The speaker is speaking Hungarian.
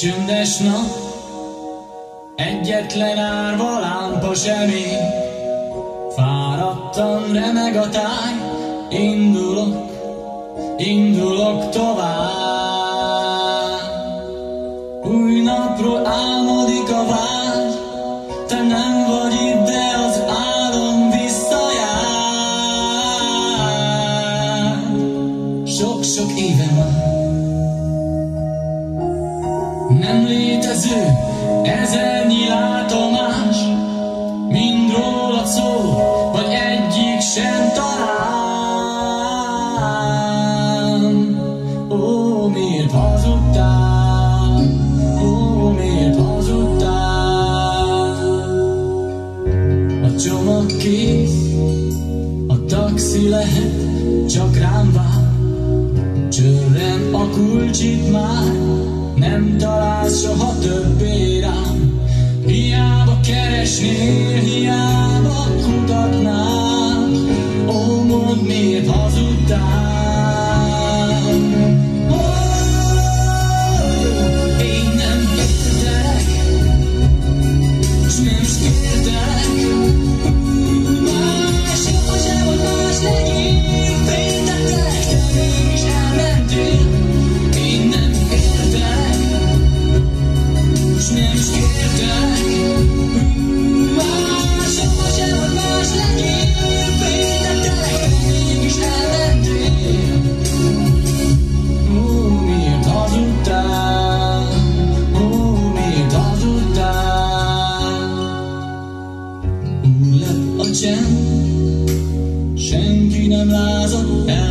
Csöndes nap, egyetlen árva lámpa sem Fáradtam, remeg a táj, indulok, indulok tovább. Új napról álmodik a vágy, te nem vagy itt, de az álom visszajár. Sok-sok éve nem létező ezernyi látomás, mind rólad szól, vagy egyik sem talán. Ó, miért hazudtál? Ó, miért hazudtál? A csomag kész, a taxi lehet, csak rám vár. Csörren a kulcsit már, nem találsz soha többé rám. Hiába keresnél, hiába kutatnál, ó, mondd miért hazudtál. Csend, senki nem lázadt ellene.